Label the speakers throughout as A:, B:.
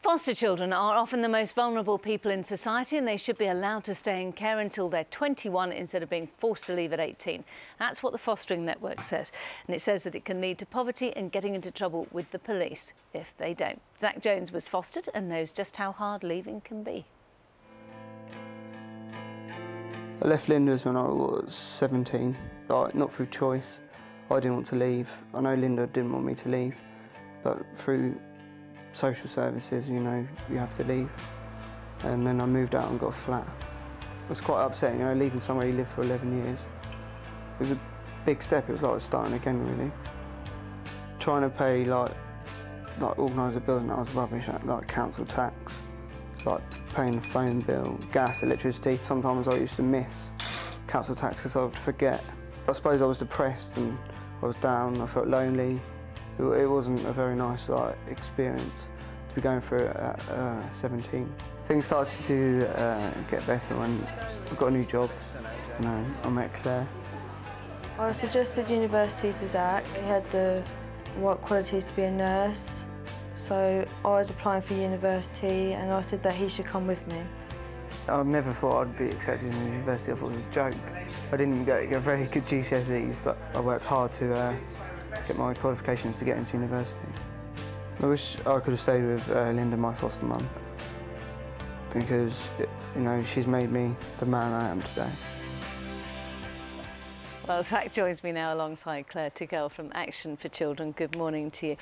A: Foster children are often the most vulnerable people in society and they should be allowed to stay in care until they're 21 instead of being forced to leave at 18. That's what the Fostering Network says. And it says that it can lead to poverty and getting into trouble with the police if they don't. Zac Jones was fostered and knows just how hard leaving can be.
B: I left Linda's when I was 17, like, not through choice. I didn't want to leave. I know Linda didn't want me to leave, but through social services, you know, you have to leave. And then I moved out and got a flat. It was quite upsetting, you know, leaving somewhere you lived for 11 years. It was a big step, it was like starting again, really. Trying to pay, like, like organise a building that was rubbish, like council tax, like paying the phone bill, gas, electricity. Sometimes I used to miss council tax because I would forget. I suppose I was depressed and I was down, I felt lonely, it wasn't a very nice like, experience to be going through it at uh, 17. Things started to uh, get better when I got a new job. Know, I met Claire.
C: I suggested university to Zac. He had the right qualities to be a nurse. So I was applying for university and I said that he should come with me.
B: I never thought I'd be accepted in university. I thought it was a joke. I didn't get, get very good GCSEs, but I worked hard to uh, get my qualifications to get into university. I wish I could have stayed with uh, Linda, my foster mum, because, you know, she's made me the man I am today.
A: Well, Zac joins me now alongside Clare Tickell from Action for Children. Good morning to you.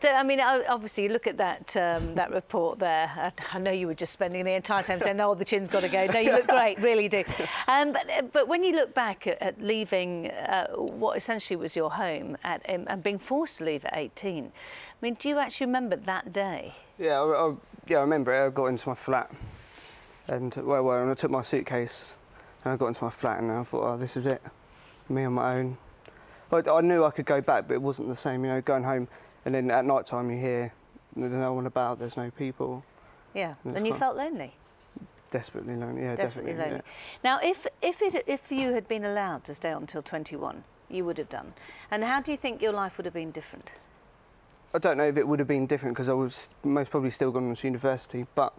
A: So, I mean, obviously, you look at that um, that report there. I, know you were just spending the entire time saying, "Oh, the chin's got to go." No, you look great, really do. Um, but but when you look back at, at leaving uh, what essentially was your home at um, and being forced to leave at 18, I mean, do you actually remember that day?
B: Yeah, I, I, yeah, I remember it. I got into my flat, and well, well, and I took my suitcase, and I got into my flat, and I thought, "Oh, this is it." Me on my own. I, I knew I could go back, but it wasn't the same, you know, going home and then at night time you hear there's no one about, there's no people.
A: Yeah, and, and you felt lonely?
B: Desperately lonely, yeah,
A: desperately,
B: desperately
A: lonely. Yeah. Now, if, if, it, if you had been allowed to stay on until 21, you would have done. And how do you think your life would have been different?
B: I don't know if it would have been different because I was most probably still gone to university, but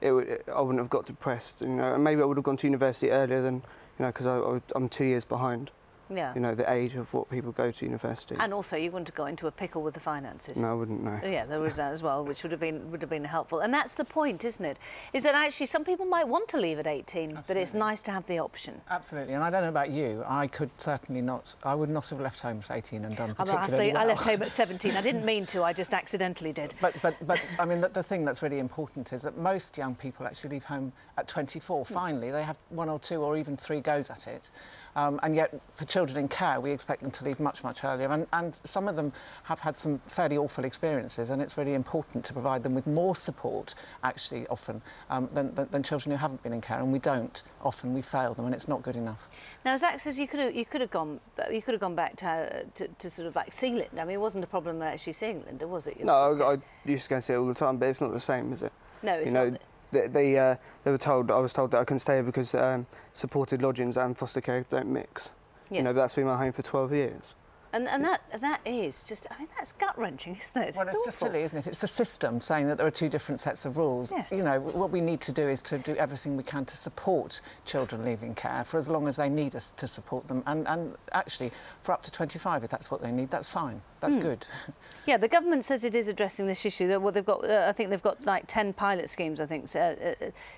B: it, it, I wouldn't have got depressed, you know, and maybe I would have gone to university earlier than, you know, because I'm two years behind yeah. you know, the age of what people go to university.
A: And also, you wouldn't have got into a pickle with the finances.
B: No, I wouldn't know.
A: Yeah, there was that as well, which would have been would have been helpful. And that's the point, isn't it? Is that actually some people might want to leave at 18, Absolutely. but it's nice to have the option.
D: Absolutely. And I don't know about you, I could certainly not. I would not have left home at 18 and done particularly
A: I,
D: well.
A: I left home at 17. I didn't mean to. I just accidentally did.
D: But but but I mean, the, the thing that's really important is that most young people actually leave home at 24. Finally, they have one or two or even three goes at it. Um, and yet, for children in care, we expect them to leave much, much earlier. And, and some of them have had some fairly awful experiences, and it's really important to provide them with more support, actually, often, um, than, than, than, children who haven't been in care. And we don't. Often we fail them, and it's not good enough.
A: Now, Zac says you could have, you could have gone you could have gone back to, uh, to, to sort of like see Linda. I mean, it wasn't a problem actually seeing Linda, was it?
B: No, I, I, used to go and see it all the time, but it's not the same, is it?
A: No, it's you know, not
B: they they, uh, they were told I was told that I couldn't stay here because um, supported lodgings and foster care don't mix. Yeah. You know, that's been my home for 12 years.
A: And, and that that is just, I mean, that's gut wrenching, isn't it?
D: Well, it's, it's just silly, isn't it? It's the system saying that there are two different sets of rules. Yeah. You know, what we need to do is to do everything we can to support children leaving care for as long as they need us to support them. And, and actually, for up to 25, if that's what they need, that's fine. That's mm. good.
A: yeah, the government says it is addressing this issue. Well, they've got, uh, I think they've got like 10 pilot schemes, I think, uh, uh,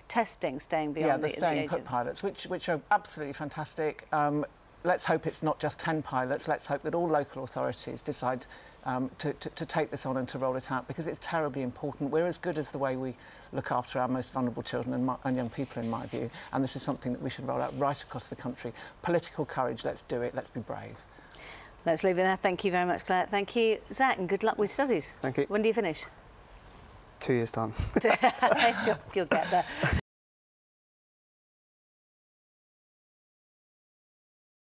A: testing staying beyond
D: yeah, the,
A: the
D: staying
A: the
D: put pilots, which, which are absolutely fantastic. Um, let's hope it's not just 10 pilots. Let's hope that all local authorities decide um, to, to, to take this on and to roll it out because it's terribly important. We're as good as the way we look after our most vulnerable children and, my, and young people, in my view. And this is something that we should roll out right across the country. Political courage, let's do it. Let's be brave.
A: Let's leave it there. Thank you very much, Clare. Thank you, Zac, and good luck with studies.
B: Thank you.
A: When do you finish?
B: Two years' time.
A: you'll, you'll get there.